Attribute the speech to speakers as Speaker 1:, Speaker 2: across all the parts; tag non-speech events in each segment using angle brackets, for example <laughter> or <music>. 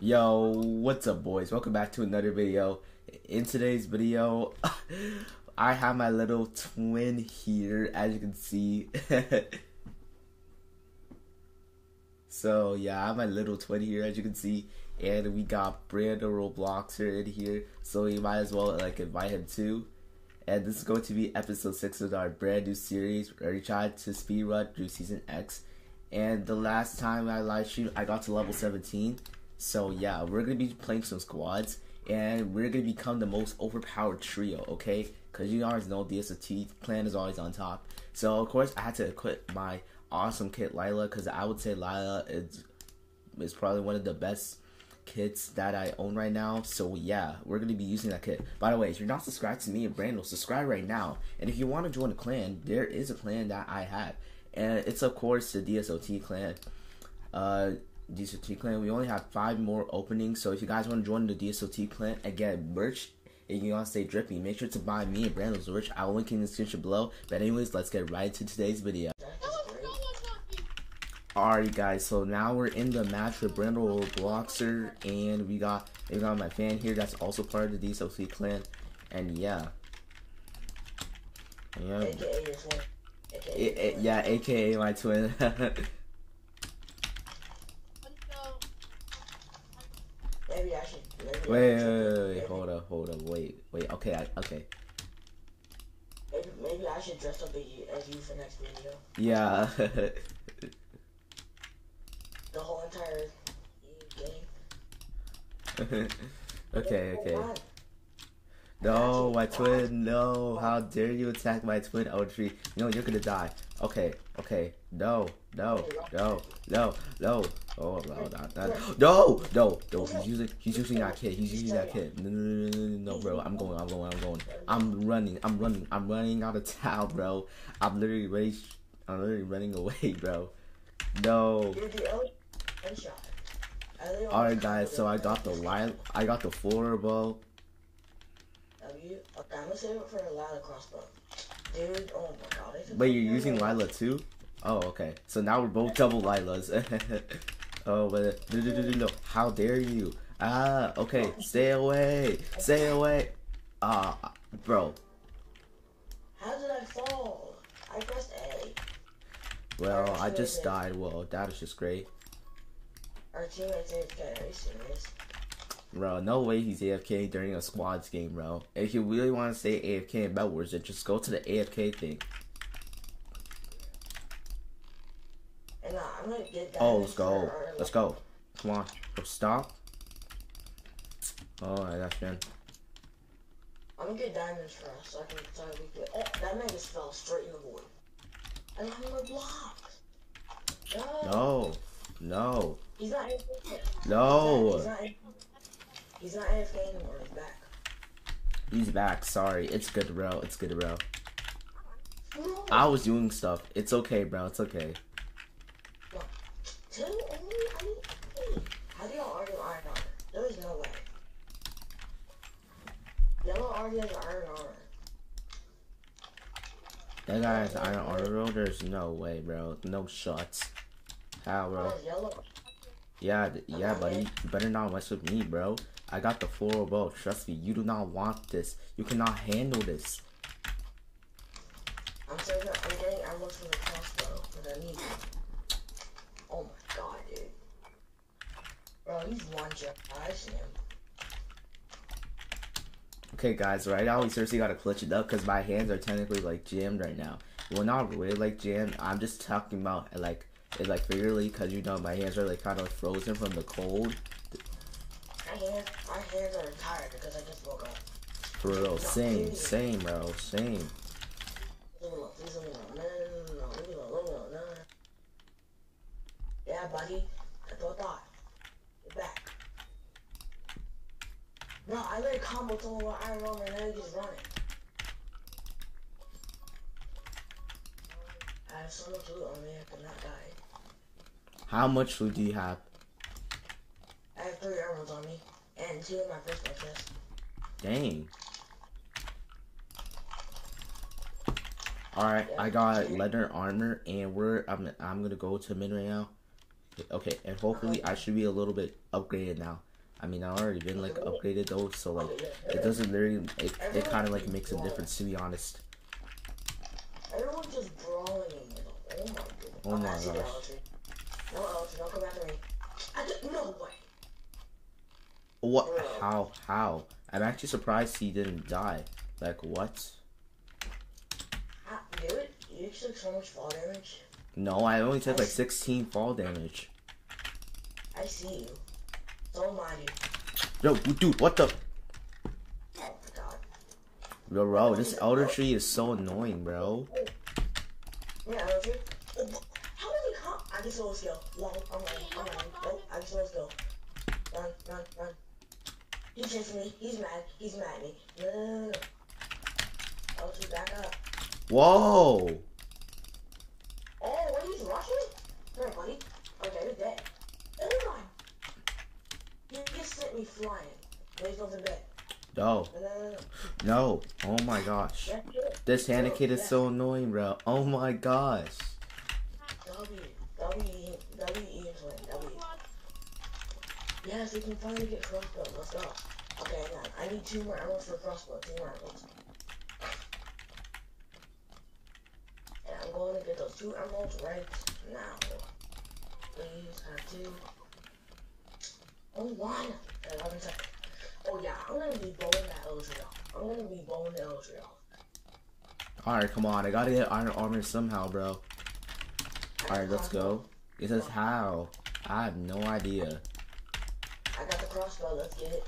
Speaker 1: Yo, what's up boys? Welcome back to another video. In today's video, <laughs> I have my little twin here, as you can see. <laughs> so yeah, I have my little twin here, as you can see. And we got Brando Robloxer in here, so you might as well like invite him too. And this is going to be episode 6 of our brand new series where we tried to speedrun through Season X. And the last time I live streamed, I got to level 17. So yeah, we're gonna be playing some squads, and we're gonna become the most overpowered trio, okay? Cause you guys know DSOT clan is always on top. So of course I had to equip my awesome kit Lila, cause I would say Lila is is probably one of the best kits that I own right now. So yeah, we're gonna be using that kit. By the way, if you're not subscribed to me and Brando, subscribe right now. And if you want to join a clan, there is a clan that I have, and it's of course the DSOT clan. Uh, DSOT clan. We only have five more openings, so if you guys want to join the DSOT clan and get merch and you want to stay drippy, make sure to buy me and Brando's merch. I will link in the description below. But anyways, let's get right to today's video. Alright guys, so now we're in the match with Brando Bloxer and we got we got my fan here that's also part of the DSOT clan. And yeah. Yeah.
Speaker 2: AKA your twin. AKA
Speaker 1: A- a- yeah, aka my twin. <laughs>
Speaker 2: Maybe I should. Maybe
Speaker 1: Wait, wait, wait, wait, hold up, hold up, wait, wait. Okay, I, okay.
Speaker 2: Maybe, maybe I should dress up as you, for next video.
Speaker 1: Yeah.
Speaker 2: The whole entire game. <laughs>
Speaker 1: okay, okay. No, my twin. No, how dare you attack my twin, Audrey? No, you're gonna die. Okay, okay. No, no, no, no, no. Oh, no, that. No, no, no. He's using, he's using that kid. He's using that kid. No, no, no, no, no, no, bro. I'm going, I'm going, I'm going. I'm running, I'm running, I'm running out of town, bro. I'm literally ready. I'm literally running away, <laughs> bro. No.
Speaker 2: You're the only headshot. I really want
Speaker 1: Alright guys, so I got the line I got the floor bow.
Speaker 2: Okay, I'm gonna save it for a Lila crossbow. Dude, oh my god.
Speaker 1: But you're using Lila too? Oh, okay. So now we're both double Lilas. <laughs> oh, but no, no, no, no, no. How dare you? Ah, okay. Stay away. Stay away. Ah, bro.
Speaker 2: How did I fall? I pressed A.
Speaker 1: Well, I just died. Well, that is just great.
Speaker 2: Our teammates. Are you serious?
Speaker 1: Bro, no way he's AFK during a squads game, bro. If you really want to say AFK in Bed Wars, then just go to the AFK thing.
Speaker 2: And uh, I'm gonna get that.
Speaker 1: Oh, let's go. Let's go. Come on. Stop. Oh, I got you.
Speaker 2: I'm gonna get diamonds for us so I can so we can. Oh, that man just fell straight in the void. I don't have no blocks. No.
Speaker 1: No. No.
Speaker 2: He's not AFK.
Speaker 1: No.
Speaker 2: He's not, he's not AFK anymore. He's back.
Speaker 1: He's back. Sorry. It's good, bro. It's good, bro.
Speaker 2: No.
Speaker 1: I was doing stuff. It's okay, bro. It's okay.
Speaker 2: Two only? I how do y'all iron armor? There is no way. Yellow already has iron armor.
Speaker 1: That guy has iron armor, bro. There's no way, bro. No shots. How, bro? Yeah, yeah, buddy. You better not mess with me, bro. I got the floor bow. Trust me. You do not want this. You cannot handle this.
Speaker 2: I'm saving. I'm getting emeralds for the crossbow, but I need. Oh my god, dude. Bro, he's one shot. I see him.
Speaker 1: Okay, guys. Right now, we seriously gotta clutch it up because my hands are technically like jammed right now. Well, not really like jammed. I'm just talking about like it like figuratively because you know my hands are like kind of frozen from the cold.
Speaker 2: My hands, my hands are tired because I just woke up.
Speaker 1: For real, same, same, bro, same.
Speaker 2: Leave me alone, please leave me alone. No, no, no, no, no, leave me alone, leave me alone, no, no. Yeah, buddy. That's what I thought. You're back. No, I let a combo to him with iron armor and now he's just running. I have so much loot on me, I cannot die.
Speaker 1: How much food do you have?
Speaker 2: I have three arrows on me, and two in my first chest.
Speaker 1: Dang. All right, I got leather armor, and we're I'm I'm gonna go to mid right now. Okay, and hopefully I should be a little bit upgraded now. I mean, I've already been like upgraded though, so like it doesn't really. It, it kind of like makes a difference to be honest.
Speaker 2: Everyone's just brawling in the middle. Oh my goodness.
Speaker 1: Oh my
Speaker 2: I
Speaker 1: gosh.
Speaker 2: No elevator, don't come after me. I just, no way.
Speaker 1: What?
Speaker 2: Bro.
Speaker 1: How? How? I'm actually surprised he didn't die. Like what?
Speaker 2: Dude, you took so much fall damage.
Speaker 1: No, I only took like 16 fall damage.
Speaker 2: I see you. Am I, dude.
Speaker 1: Yo, dude, what the?
Speaker 2: Oh god.
Speaker 1: Bro, bro, this elder oh. tree is so annoying, bro.
Speaker 2: Yeah, I love you. Oh, but how did come? Can slow skill. Lol, I'm running, I'm running. Nope, I can slow skill. Run, run, run. He chasing me. He's mad. He's mad at me. No, no, no, no. Oh, she back up.
Speaker 1: Whoa!
Speaker 2: Oh, wait, he's rushing? Here, buddy. Okay, you're dead. Oh my. You just sent me flying. There's nothing bad.
Speaker 1: No,
Speaker 2: No, no, no, no.
Speaker 1: Oh my gosh. This Hannah is so annoying, bro. Oh my gosh.
Speaker 2: W. E is win. W. Yes, we can finally get crossbow. Let's go. Okay. I need two more emeralds for crossbow. Two more. And I'm going to get those two emeralds right now. Please, I have two. Oh, one. Eleven seconds. Oh yeah, I'm gonna be bowing that off. I'm gonna be bowing the off.
Speaker 1: Alright, come on. I gotta get iron armor somehow, bro. Alright, let's go. It says how. I have no idea.
Speaker 2: I got the crossbow. Let's get it.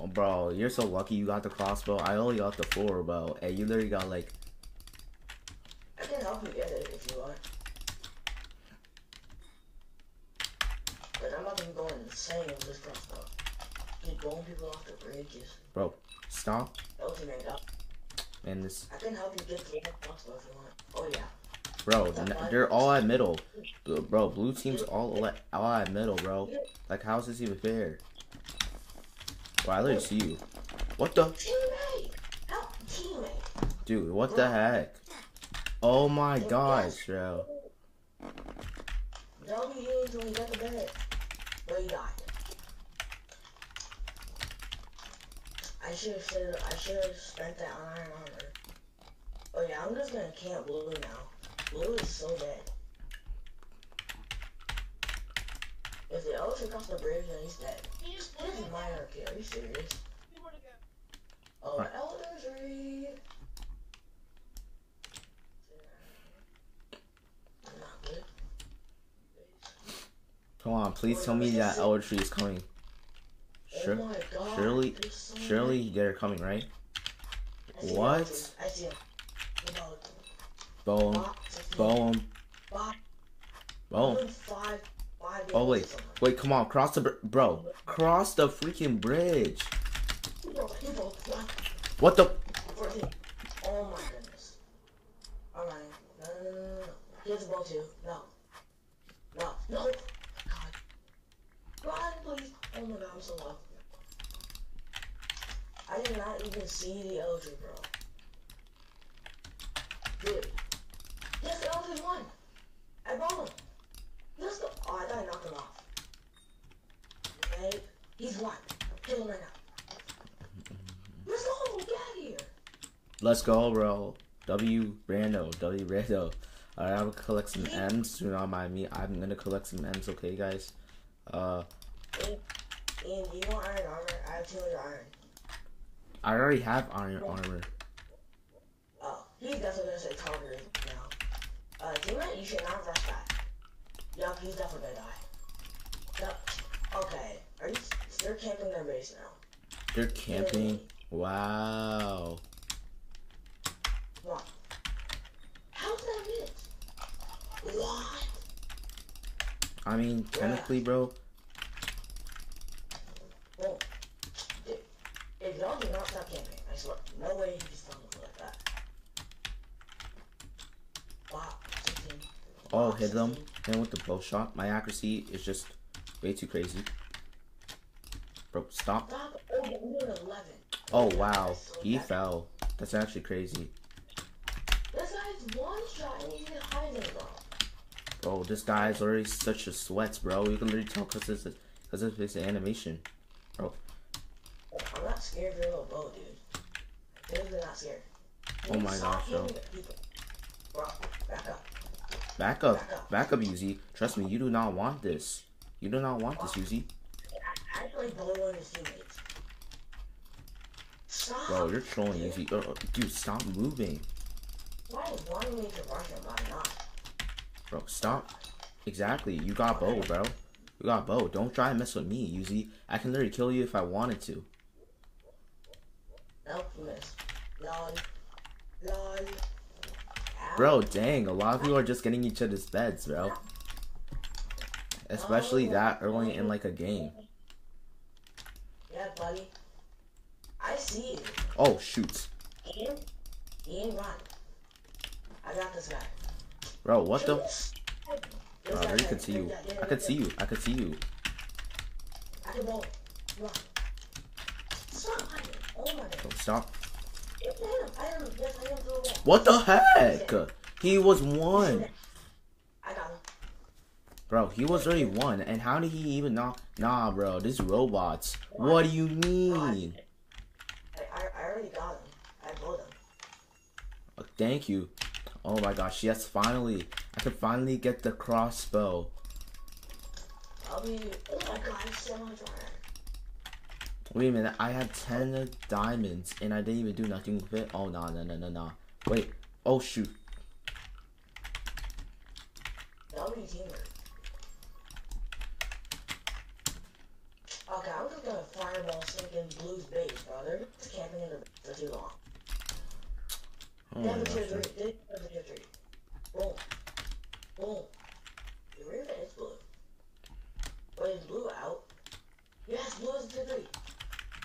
Speaker 1: Oh, bro, you're so lucky you got the crossbow. I only got the four bow, and you literally got like
Speaker 2: I can help you get it if you want. But I'm to be going insane with this crossbow. Keep blowing people off the bridges.
Speaker 1: Bro, stop.
Speaker 2: That Ultimate up.
Speaker 1: Man, this
Speaker 2: I can help you get the crossbow if you want. Oh yeah.
Speaker 1: Bro, they're all at middle. Bro, blue team's all at, all at middle, bro. Like, how is this even fair? Bro, I literally see you. What the?
Speaker 2: Teammate! Help teammate!
Speaker 1: Dude, what the heck? Oh my gosh, bro.
Speaker 2: W hits when you got the bed. But he died. I should have I should have spent that on iron armor. Oh yeah, I'm just gonna camp blue now. Blue is so bad. If the elephant crossed the bridge, then he's dead. This is my arcade. Are you serious? Oh,
Speaker 1: Right.
Speaker 2: Elder Tree.
Speaker 1: Come on, please tell me that Elder Tree is coming. Oh sure,
Speaker 2: Oh my god.
Speaker 1: surely,
Speaker 2: so
Speaker 1: surely they're coming, right?
Speaker 2: I see
Speaker 1: What?
Speaker 2: him, I see him. About
Speaker 1: Boom,
Speaker 2: five,
Speaker 1: boom,
Speaker 2: five, five,
Speaker 1: Oh wait, wait, come on, cross the br- bro, cross the freaking bridge.
Speaker 2: People, people, one,
Speaker 1: What the?
Speaker 2: Oh my goodness. Alright. No, no, no, no, no. He has a bow too. No. No. No. Oh god. Run, please. Oh my god, I'm so low. I did not even see the Eldritch, bro. Dude. The Eldritch won. I brought him. Let's go. Oh, I thought I knocked him off. Okay. He's one. Kill him right now. Let's go. Get out of here.
Speaker 1: Let's go, bro. W Brando, W Brando. Alright, I'm gonna collect some M's. Do not mind me. I'm gonna collect some M's, okay, guys? Uh,
Speaker 2: And, and you want iron armor? I have 200 iron.
Speaker 1: I already have iron armor.
Speaker 2: Oh, he's definitely gonna say target now. Uh, teammate, you should not rush back. Yup, he's definitely gonna die. Yup. Okay. Are you? They're camping their base now.
Speaker 1: They're camping. Wow.
Speaker 2: On. How's that miss? What?
Speaker 1: I mean, technically, bro.
Speaker 2: Well, if, if y'all do not stop camping, I swear, no way you just fumble like that. Wow. 16.
Speaker 1: Oh,
Speaker 2: Wow,
Speaker 1: hit them.
Speaker 2: 16.
Speaker 1: And with the bow shot, my accuracy is just way too crazy. Bro, stop.
Speaker 2: Oh, you're doing 11.
Speaker 1: Oh, wow. He fell. That's actually crazy.
Speaker 2: This guy's one shot and he's hiding, bro.
Speaker 1: Bro, this guy is already such a sweat, bro. You can literally tell because of his animation, bro.
Speaker 2: I'm not scared of your little bow, dude. Seriously not scared.
Speaker 1: Oh my gosh, bro.
Speaker 2: people. Back up.
Speaker 1: Back up, Yuzi. Trust me, you do not want this. You do not want this, Yuzi.
Speaker 2: Actually bully one his teammates. Stop.
Speaker 1: Bro, you're trolling, Yuzi. Uh, uh, dude, stop moving.
Speaker 2: Why is wanting me to rush him? Why not?
Speaker 1: Bro, stop. Exactly. You got bow, bro. You got bow. Don't try and mess with me, Yuzi. I can literally kill you if I wanted to.
Speaker 2: Nope, you missed. Lol. Lol.
Speaker 1: Bro, dang. A lot of people are just getting each other's beds, bro. Especially oh. that early in like a game.
Speaker 2: Yeah, buddy. I see you.
Speaker 1: Oh, shoot.
Speaker 2: Ian? Ian, run. I got this guy.
Speaker 1: Bro, what the? Bro, I
Speaker 2: guy's
Speaker 1: already
Speaker 2: like-
Speaker 1: could see you. I could see you. I could see you.
Speaker 2: I can roll. Run. Stop. Oh my god.
Speaker 1: Bro, stop. What the heck? He was one. Bro, he was already one. And how did he even not? Nah, bro, this robots. What do you mean?
Speaker 2: I, I, already got him. I blew him.
Speaker 1: Thank you. Oh my gosh, yes, finally. I can finally get the crossbow.
Speaker 2: I'll be. Oh my god.
Speaker 1: Wait a minute, I have 10 diamonds and I didn't even do nothing with it. Oh, no, no, no, no, no. Wait. Oh, shoot.
Speaker 2: Okay, I'm just gonna fireball sink in Blue's base, bro. They're just camping in the for too long.
Speaker 1: Oh my
Speaker 2: have a tier
Speaker 1: gosh.
Speaker 2: three. They have a tier three. Boom. Boom. You ready that? It's blue. But is blue out? Yes, blue is a tier three.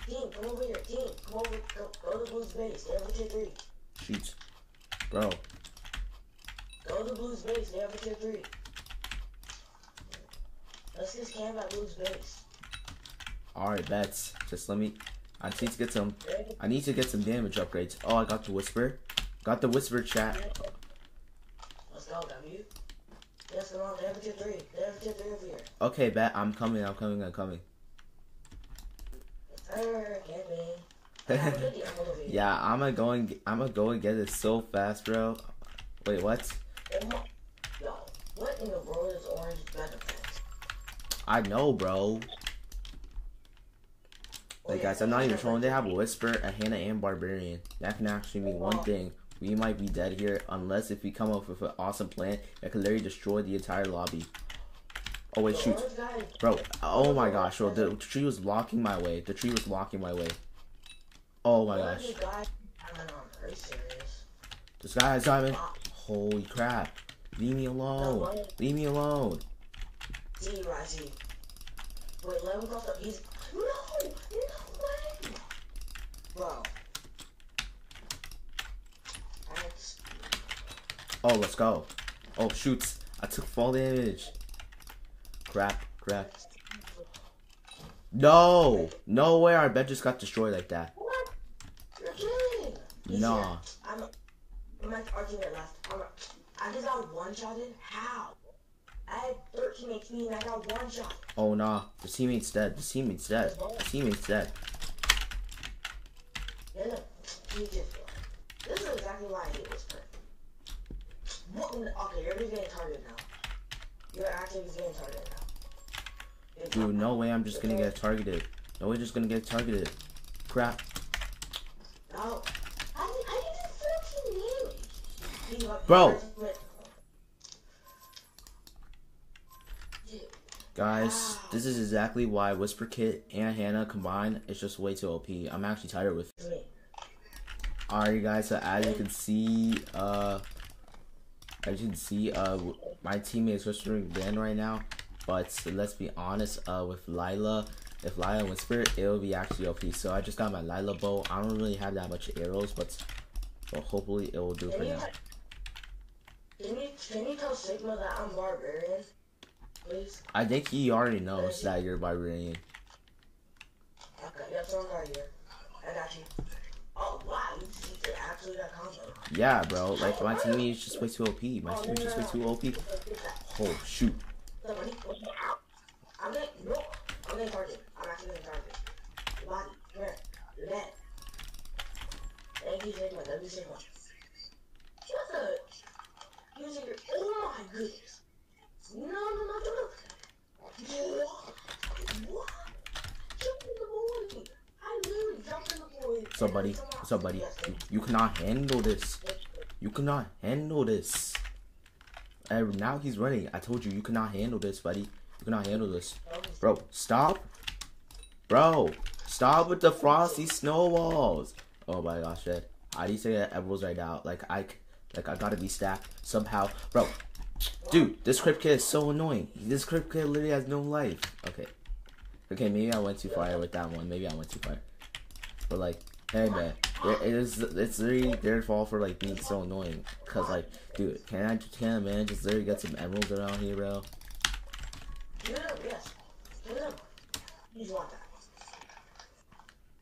Speaker 2: Team, come over here. Team, come over. Go, go to Blue's base. They have a tier three.
Speaker 1: Shoot. Bro,
Speaker 2: Go to Blue's base. They have a tier three. Let's just camp at Blue's base.
Speaker 1: alright, bets. Just let me. I need to get some. I need to get some damage upgrades. Oh, I got the whisper. Got the whisper chat.
Speaker 2: Let's go. Yes, three.
Speaker 1: Okay, bet. I'm coming. I'm coming. I'm coming. <laughs> Yeah, I'm gonna go and I'm gonna go and get it so fast, bro. Wait, what?
Speaker 2: What in the world is orange?
Speaker 1: I know, bro. Like guys, I'm not even trolling. They have a whisper, a Hannah, and barbarian. That can actually mean one thing. We might be dead here unless if we come up with an awesome plan that could literally destroy the entire lobby. Oh wait, shoot, bro. Oh my gosh, bro. The tree was blocking my way. The tree was blocking my way. Oh my gosh, this guy has diamond. Holy crap! Leave me alone. Leave me alone.
Speaker 2: Wait, let him the, he's, no way! Bro.
Speaker 1: Oh, let's go. Oh, shoots. I took fall damage. Crap, crap. No! No way our bed just got destroyed like that.
Speaker 2: what? You're kidding! He's
Speaker 1: Nah.
Speaker 2: I'm, I'm at argument left. I'm, I just got one shotted? How? I had 13 HP and I got one shot.
Speaker 1: Oh, nah. The teammate's dead. The teammate's dead. The teammate's dead.
Speaker 2: Yeah, no, he just, this is exactly why I hate Whisper. Okay, you're getting targeted now. Your active is getting targeted now. It's
Speaker 1: Dude, no way I'm just gonna get targeted. No way just gonna get targeted. Crap.
Speaker 2: No. I, I did 14 damage.
Speaker 1: Bro. Guys, this is exactly why Whisper Kit and Hannah combined is just way too OP. I'm actually tired with
Speaker 2: me.
Speaker 1: Alright guys, so as you can see, uh as you can see, uh my teammate is whispering Ben right now. But let's be honest, uh with Lila, if Lila whisper, it'll be actually OP. So I just got my Lila bow. I don't really have that much arrows, but well, hopefully it will do for
Speaker 2: you,
Speaker 1: now.
Speaker 2: can you, can you tell Sigma that I'm barbarian?
Speaker 1: I think he already knows that you're barbarian.
Speaker 2: Okay, yeah, throw him right here. I got you. Oh, wow, you, you did actually got combo.
Speaker 1: Yeah, bro. Like my teammate is just way too OP. My teammate is just way too OP. Oh shoot.
Speaker 2: Somebody, what's the out? I'm getting, no, I'm targeted. I'm actually getting targeted. Your body, here. You're dead. Thank you, Sigma. Thank you, Sigma. What the? Using your, oh my goodness. No, no, no, no, no. What? What? Jump in the void. I literally jumped in the void.
Speaker 1: What's up, buddy? What's up, buddy? You, cannot handle this. You cannot handle this. And now he's running. I told you, you cannot handle this, buddy. You cannot handle this. Bro, stop. Bro, stop with the frosty snowballs. Oh my gosh, Ed. How do you say that emeralds right now? Like I, like I gotta be stacked somehow, bro. Dude, this crypt kid is so annoying. This crypt kid literally has no life. Okay, okay, maybe I went too far with that one. Maybe I went too far. But like, hey man, it is it's literally their fault for like being so annoying. Cause like, dude, can I can a man just literally get some emeralds around here, bro?
Speaker 2: Yes. You want that.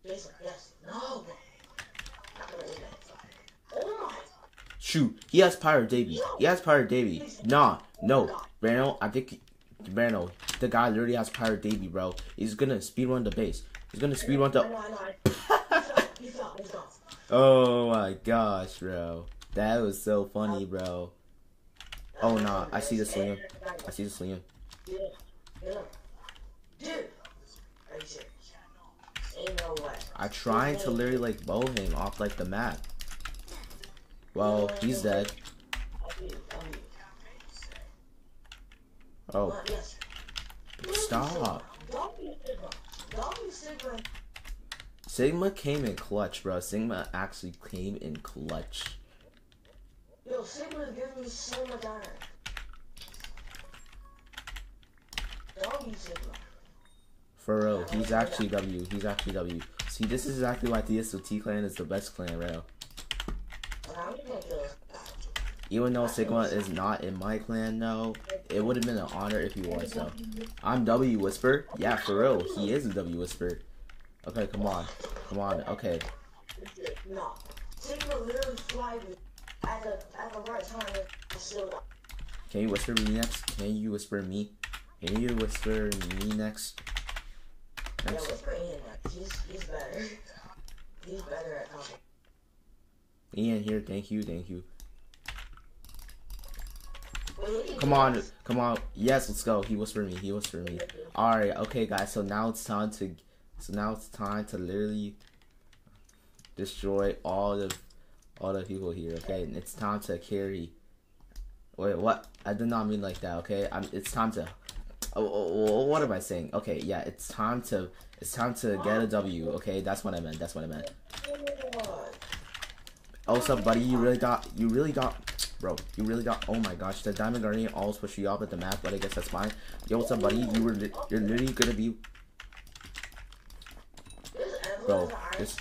Speaker 2: Yes. No. Oh my.
Speaker 1: Shoot, he has Pirate Davey. He has Pirate Davey. Nah, no, Brando, I think Brando, the guy literally has Pirate Davey, bro. He's gonna speedrun the base. He's gonna speedrun
Speaker 2: I
Speaker 1: the. Oh my gosh, bro. That was so funny, bro. Oh nah, I see the slinger. I see the
Speaker 2: no way.
Speaker 1: I tried to literally like bow him off like the map. Well, he's dead. Oh, stop.
Speaker 2: Sigma. Don't be Sigma.
Speaker 1: Sigma came in clutch, bro. Sigma actually came in clutch.
Speaker 2: Yo, Sigma is giving me so much. Don't be Sigma.
Speaker 1: For real, he's actually W. He's actually W. See, this is exactly why the SOT clan is the best clan, bro.
Speaker 2: I'm just gonna kill this.
Speaker 1: Even though Sigma is not in my clan, no, it would have been an honor if he was, though. I'm W Whisper. Yeah, for real, he is a W Whisper. Okay, come on. Come on, okay. Can you whisper me next? Can you whisper me? Can you whisper me next?
Speaker 2: Yeah,
Speaker 1: Next.
Speaker 2: let's bring Ian back. He's he's better. He's better at combat.
Speaker 1: Ian here, thank you, thank you. Come on, come on. Yes, let's go. He whispered me. He whispered me. All right, okay, guys. So now it's time to, so now it's time to literally destroy all the, all the people here. Okay, and it's time to carry. Wait, what? I did not mean like that. Okay, I'm. It's time to. Oh, oh, oh, what am I saying? Okay, yeah, it's time to. It's time to get a W. Okay, that's what I meant. That's what I meant.
Speaker 2: Oh,
Speaker 1: also, buddy, you really got, you really got, bro, you really got. Oh my gosh, the Diamond Guardian always push you off at the map, but I guess that's fine. Yo, what's up, buddy? You were, you're literally gonna be.
Speaker 2: This
Speaker 1: Bro,
Speaker 2: Bro, iron
Speaker 1: this-
Speaker 2: sword, excuse me. Wait, How did I get hit?
Speaker 1: Ultimate ability.
Speaker 2: Like, sounds, oh my goodness.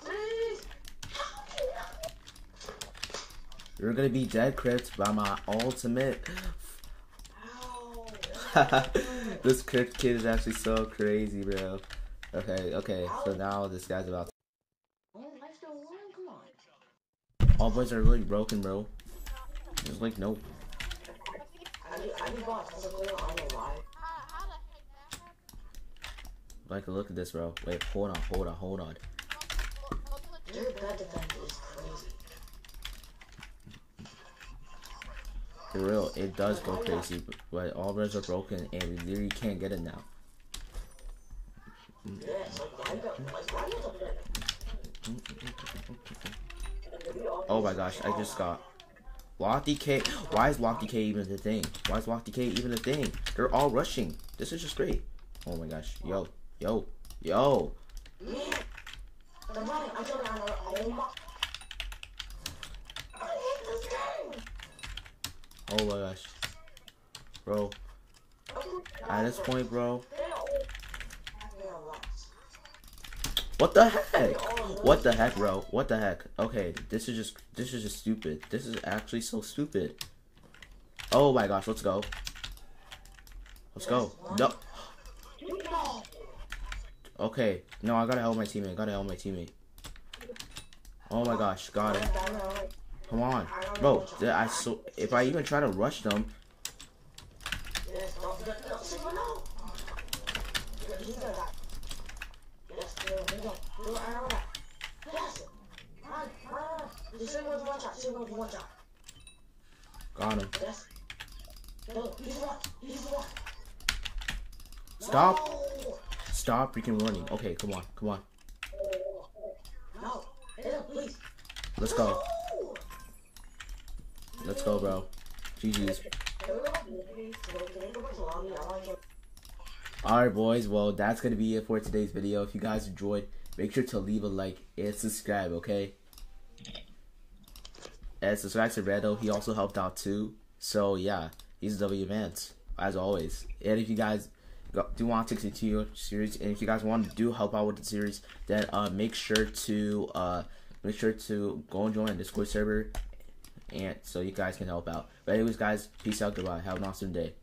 Speaker 2: Please. How can
Speaker 1: You're gonna be dead crypt by my ultimate. <laughs> This crypt kid is actually so crazy, bro. Okay, okay. So now this guy's about.
Speaker 2: Oh, I still won. Come on.
Speaker 1: All boys are really broken, bro. There's like no. Like, look at this, bro. Wait, hold on, hold on, hold on.
Speaker 2: Their bad defense is crazy.
Speaker 1: For real, it does go crazy, but, all reds are broken and we literally can't get it now.
Speaker 2: Yes, like, why?
Speaker 1: Oh my gosh, I just got Lock DK. Why is Lock DK even the thing? Why is Lock DK even a thing? They're all rushing. This is just great. Oh my gosh. Yo, yo, yo.
Speaker 2: Oh my
Speaker 1: gosh. Bro, at this point, bro. What the heck? What the heck, bro? What the heck? Okay, this is just this is just stupid. This is actually so stupid. Oh my gosh, let's go. Let's go. No. Okay, no, I gotta help my teammate. Gotta help my teammate. Oh my gosh, got it. Come on, bro. I so if I even try to rush them,
Speaker 2: Yes, don't forget, no, Sigma, no! Yeah, he's gonna die. Yes, do it, do it, do it, I know that. Yes! Run, run, run. The Sigma with one shot, Sigma with one shot.
Speaker 1: got him.
Speaker 2: Yes. No, he's one, he's one.
Speaker 1: Stop,
Speaker 2: No!
Speaker 1: stop freaking running. Okay, come on, come on.
Speaker 2: No, hit please.
Speaker 1: Let's go.
Speaker 2: No!
Speaker 1: Let's go, bro. GG's. Alright, boys. Well, that's going to be it for today's video. If you guys enjoyed, make sure to leave a like and subscribe, okay? And subscribe to Brando. He also helped out too. So, yeah, he's W Vance, as always. And if you guys do want to continue your series, and if you guys want to do help out with the series, then uh, make sure to uh, make sure to go and join the Discord server, and so you guys can help out. But anyways, guys, peace out. Goodbye. Have an awesome day.